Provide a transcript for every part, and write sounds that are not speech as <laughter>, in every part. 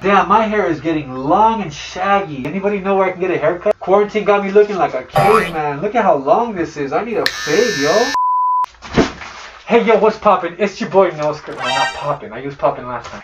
Damn, my hair is getting long and shaggy. Anybody know where I can get a haircut? Quarantine got me looking like a caveman. Look at how long this is. I need a fade, yo. Hey, yo, what's poppin'? It's your boy No Skript. No, not poppin'. I used poppin' last time.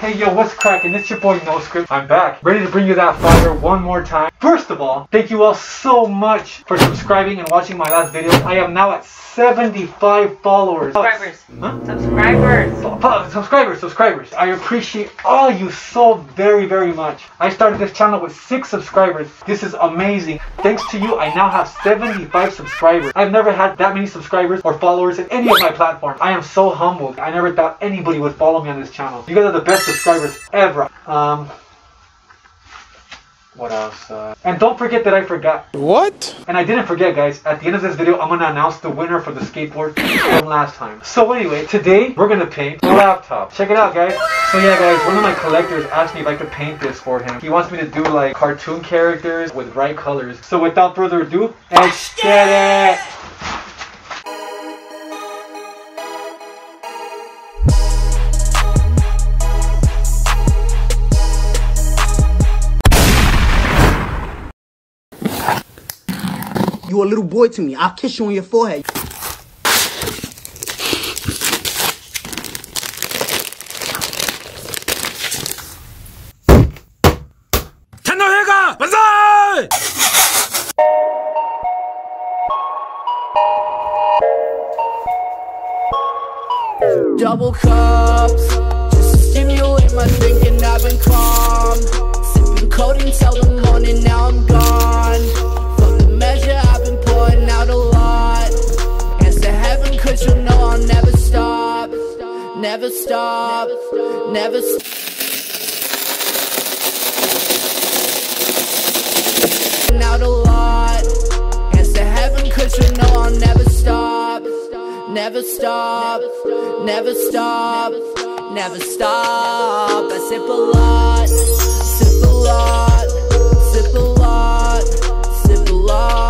Hey yo, what's cracking? It's your boy No Skript. I'm back, ready to bring you that fire one more time. First of all, thank you all so much for subscribing and watching my last video. I am now at 75 followers. Subscribers. Huh? Subscribers. Subscribers, subscribers. I appreciate all you so very, very much. I started this channel with six subscribers. This is amazing. Thanks to you, I now have 75 subscribers. I've never had that many subscribers or followers in any of my platforms. I am so humbled. I never thought anybody would follow me on this channel. You guys are the best subscribers ever. Um, what else? Uh, and don't forget that I forgot. What? And I didn't forget, guys. At the end of this video, I'm gonna announce the winner for the skateboard from last time. So anyway, today we're gonna paint a laptop. Check it out, guys. So yeah, guys, one of my collectors asked me if I could paint this for him. He wants me to do like cartoon characters with bright colors. So without further ado, let's get it. You a little boy to me. I'll kiss you on your forehead. Tenno Banzai! Double cups Just to stimulate my thinking I've been calm Sipping codeine till the morning Now I'm gone Never stop, never stop. Out a lot. Answer heaven, cause you know I'll never stop. Never stop, never stop, never stop. I sip a lot, sip a lot, sip a lot, sip a lot.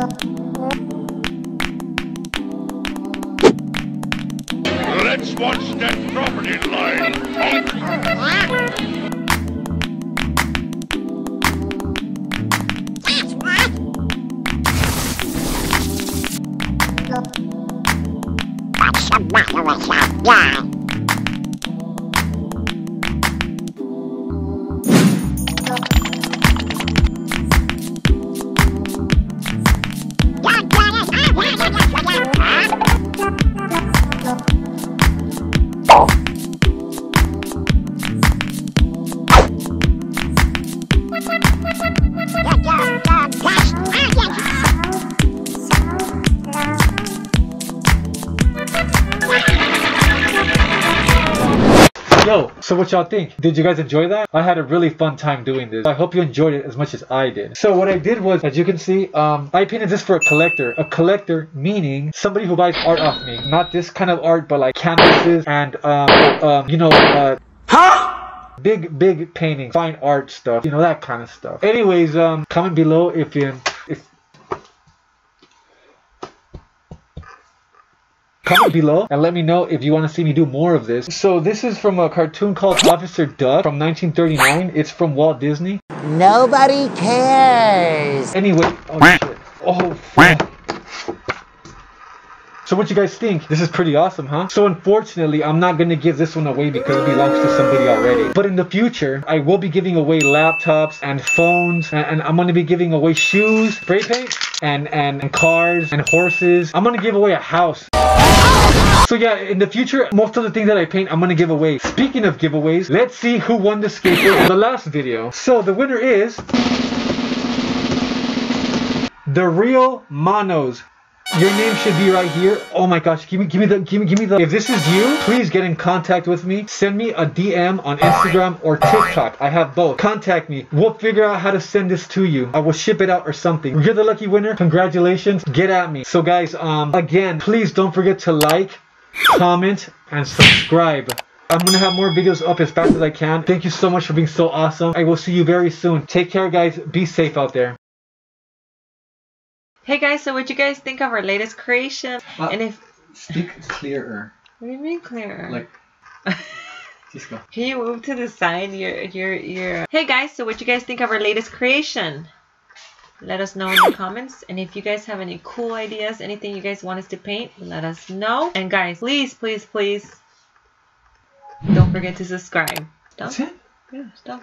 Let's watch that property line. What's the matter with your guy? Yo, so what y'all think? Did you guys enjoy that? I had a really fun time doing this. I hope you enjoyed it as much as I did. So what I did was, as you can see, um, I painted this for a collector. A collector meaning somebody who buys art off me. Not this kind of art, but like canvases and, um, um, you know, uh, HUH? big big painting fine art stuff you know that kind of stuff anyways um comment below if you if comment below and let me know if you want to see me do more of this so this is from a cartoon called officer duck from 1939 it's from walt disney Nobody cares. anyway oh shit oh fuck. So what you guys think? This is pretty awesome, huh? So unfortunately, I'm not gonna give this one away because it belongs to somebody already. But in the future, I will be giving away laptops and phones, and, and I'm gonna be giving away shoes, spray paint, and, and and cars and horses. I'm gonna give away a house. So yeah, in the future, most of the things that I paint, I'm gonna give away. Speaking of giveaways, let's see who won the skateboard in the last video. So the winner is the real Manos. Your name should be right here. Oh my gosh, give me give me the give me give me the If this is you, please get in contact with me. Send me a DM on Instagram or TikTok. I have both. Contact me. We'll figure out how to send this to you. I will ship it out or something. You're the lucky winner. Congratulations. Get at me. So guys, um again, please don't forget to like, comment, and subscribe. I'm gonna have more videos up as fast as I can. Thank you so much for being so awesome. I will see you very soon. Take care guys. Be safe out there. Hey guys, so what you guys think of our latest creation? Uh, and if Speak clearer. what do you mean clearer? Like <laughs> just go. Can you move to the side? You're you're you're Hey guys, so what you guys think of our latest creation? Let us know in the comments. And if you guys have any cool ideas, anything you guys want us to paint, let us know. And guys, please, please, please don't forget to subscribe. Stop. That's it? Yeah, stop.